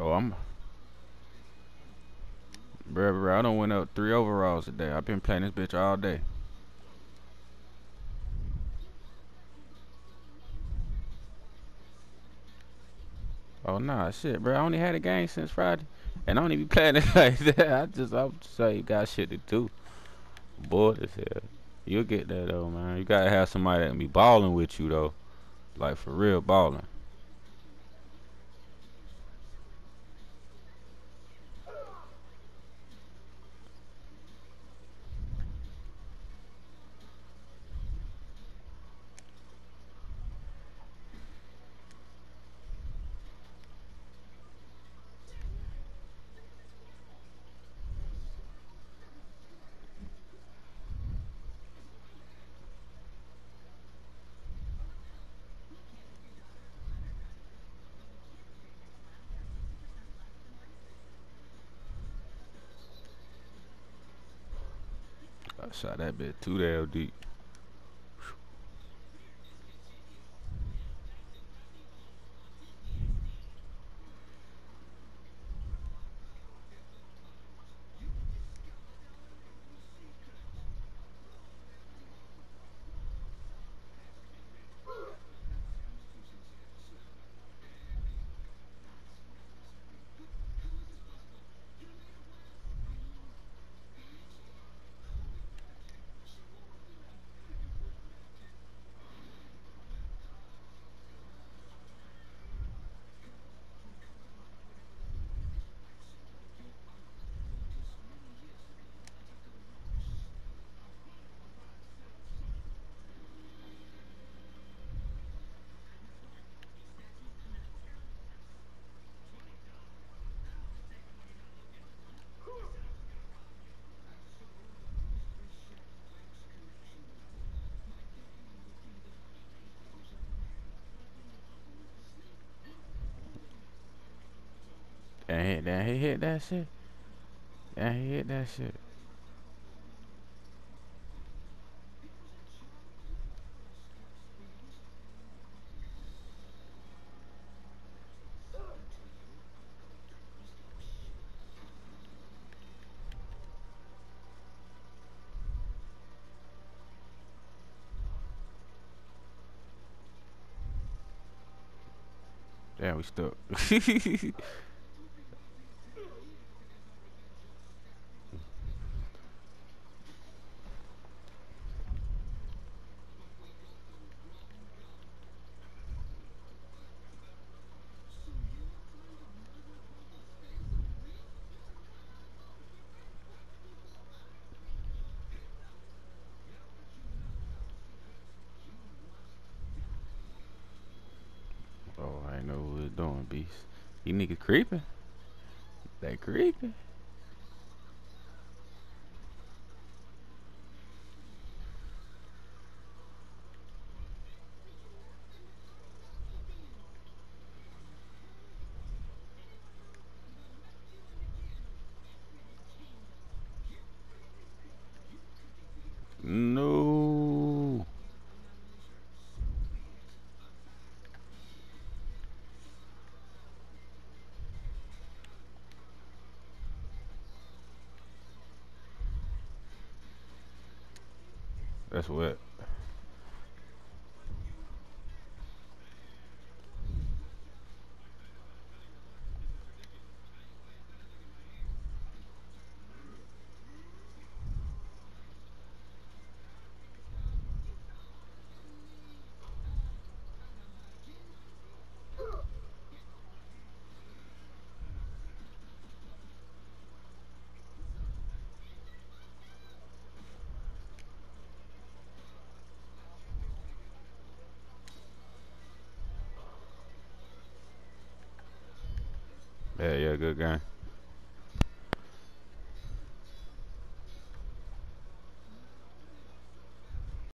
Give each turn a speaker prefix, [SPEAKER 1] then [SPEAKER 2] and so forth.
[SPEAKER 1] Oh, I'm. Bro, bro, I don't went up three overalls today. I've been playing this bitch all day. Oh nah, shit, bro. I only had a game since Friday, and I don't even playing it like that. I just, I'm just say you got shit to do. Bored as hell. You'll get that though, man. You gotta have somebody that be balling with you though, like for real balling. Shot that bit too damn deep. Damn, hit that. He hit that shit. Yeah, he hit that shit. Damn, we stuck. Oh, I know what it's doing, beast. You niggas creeping. They creeping. That's what. Yeah, yeah, good game.